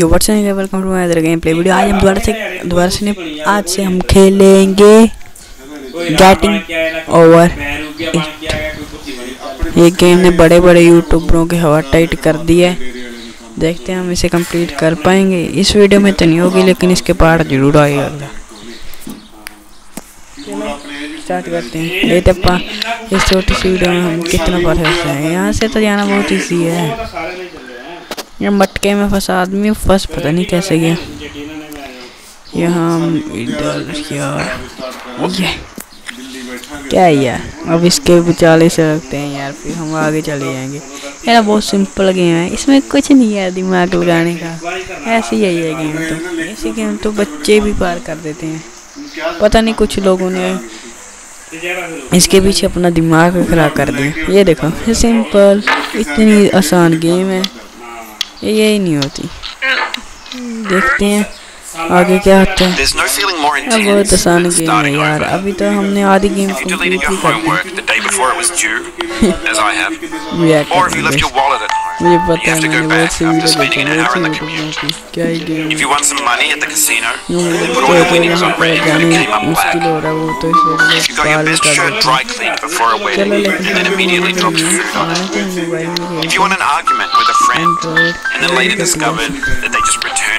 Yo WhatsApp welcome to another game play video आज हम दोबारा से दोबारा से आज से हम खेलेंगे गेटिंग ओवर ये गेम ने बड़े बड़े यूट्यूबरों के हवा टाइट कर दी है देखते हैं हम इसे कंप्लीट कर पाएँगे इस वीडियो में तो नहीं होगी लेकिन इसके पार्ट ज़रूर आएगा स्टार्ट करते हैं ये टप्पा इस छोटी सी वीडियो में हम कितना परफेक्ट हैं यहाँ से तो जाना बहुत ईजी है ये मटके में फंसा आदमी, फंस पता नहीं कैसे गया। यहाँ इधर यार ये। क्या है यार, अब इसके विचाले से रखते हैं यार, फिर हम आगे चले जाएँगे। यार बहुत सिंपल गेम है, इसमें कुछ नहीं है दिमाग लगाने का। ऐसे ही है ये गेम तो। ऐसे गेम तो बच्चे भी पार कर देते हैं। पता नहीं कुछ लोगों ने इसके पीछे अपना दिमाग खराब कर दिया। ये देखो सिंपल इतनी आसान गेम है। यही नहीं होती देखते हैं आगे क्या होता है। अब बहुत आसान गेम है यार। अभी तो हमने आधी गेम कंप्लीट ही कर दी मुझे पता है मैंने बहुत सी वीडियो देखी है बहुत सी यूट्यूब की क्या ही game If you want some money at the casino, तो put all your winnings on red and जाने the game on मुश्किल black. हो रहा है वो तो इस If you got वजह your से best कर shirt देते dry cleaned before a चलो wedding, लेकिन and then immediately drop your food on it. आना तो मोबाइल में If you want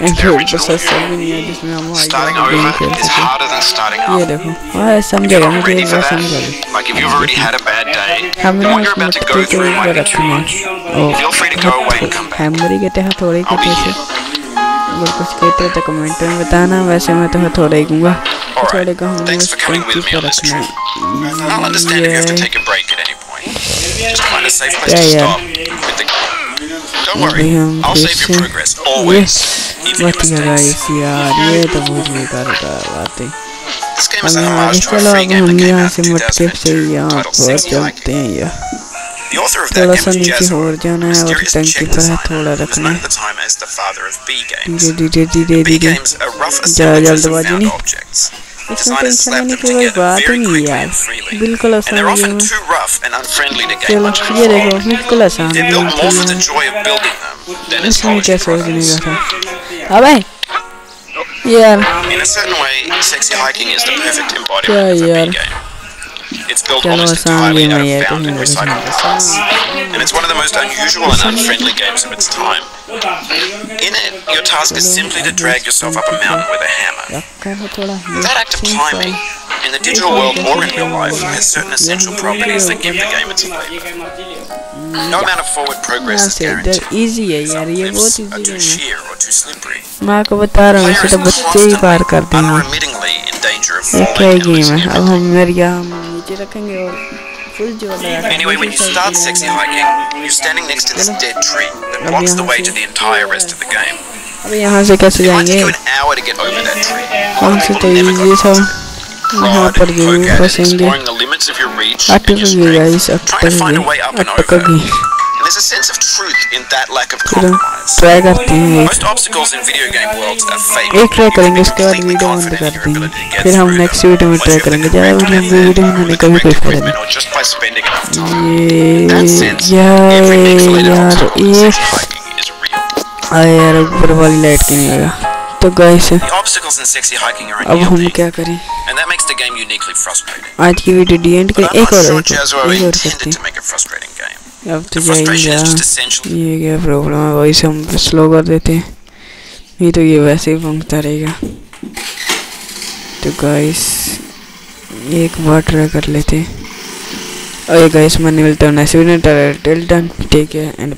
an argument with a friend, and then later discovered that they just returned to their Android original processor form, भी नहीं है जिसमें हम starting game over खेल is सकें harder than starting ये up. देखो हाँ If समझेगा you're not मुझे ready एक for बार that, समझा like if you've already had a bad day, हमने and what you're उस about to मटके go को through might be रखी too है much, O feel free to go away and come back. हैमरी कहते हैं थोड़े I'll be कहते हैं here. अगर कुछ कहते हो तो कमेंट में बताना वैसे मैं तुम्हें थोड़ा ही कहूँगा Alright, थोड़े को हमने thanks बस for coming with टंकी me पर on this रखना trip. I'll understand if you have to ये take a break at any point. Just find a safe place Yeah, to yeah. stop. Don't worry, I'll save your progress, always. Mistakes. Guys यार ये तो बहुत बेकार बात है हम game that हम यहाँ से मटके से 2002 यहाँ पर. चलते हैं यार थोड़ा सा नीचे और जाना है और टंकी पर है थोड़ा रखना है. धीरे धीरे धीरे धीरे ज़्यादा जल्दबाजी नहीं. इसमें Designers टेंशन slap लेने them की कोई together बात ही very नहीं quickly यार and freely. बिल्कुल And they're आसान often गेम है too rough and unfriendly to gain चलो much ये control. देखो बिल्कुल आसान They're game built more for थी the joy of building them than as इसमें क्या polished सोचने products. का था अबे यार In a certain way, sexy hiking is the perfect क्या embodiment of a यार B game. It's built चलो almost आसान entirely गेम out है of यार found and कहीं recycled parts. And it's one of the most unusual and unfriendly games of its time. In it, your task is simply to drag yourself up a mountain with a hammer. रखा है थोड़ा That act of climbing, in the digital world or in real life, has certain essential properties that give the game its flavor. No amount of forward यहाँ progress is से इधर guaranteed. Easy है यार Some ये बहुत cliffs are easy too game है sheer or too slippery. मैं आपको बता रहा हूँ इसे Players तो are बच्चे ही पार कर constantly, देंगे unremittingly in danger of ये क्या falling and गेम losing है अब everything. हम मेरे यहाँ हम नीचे रखेंगे और फुल जोर लगा Anyway, when you start sexy hiking, you're standing next to this dead tree that blocks the way to the entire rest of the game. अब यहाँ से कैसे It might take जाएंगे you an hour to get over that tree. A कौन lot of से people तो never ये got था past यहाँ it. पर Pride, जरूर poke at it, फंसेंगे exploring the limits of your reach and अटक your गई गाइस strength, अटक trying to find a way गई up and there's a sense of truth in that lack of compromise. Try करते हैं Most obstacles in video game worlds are fake. एक try करेंगे उसके बाद वीडियो बंद कर देंगे फिर हम नेक्स्ट वीडियो में ट्राई करेंगे ज़्यादा वीडियो method, वीडियो बनाने का भी कोई फ़ायदा नहीं. ये यार ये. आ यार ऊपर वाली लाइट क्यों नहीं आएगा तो गाइस अब हम क्या करें. आज की वीडियो डी एंड करें एक और एक और करते. हैं अब तो जाएँगे. ये क्या प्रॉब्लम है? वही से हम स्लो कर देते हैं। नहीं तो ये वैसे ही फंकता रहेगा तो गाइस एक बार ट्राई कर लेते हैं। और गाइस मैंने मिलता हूँ। Next video till then take care and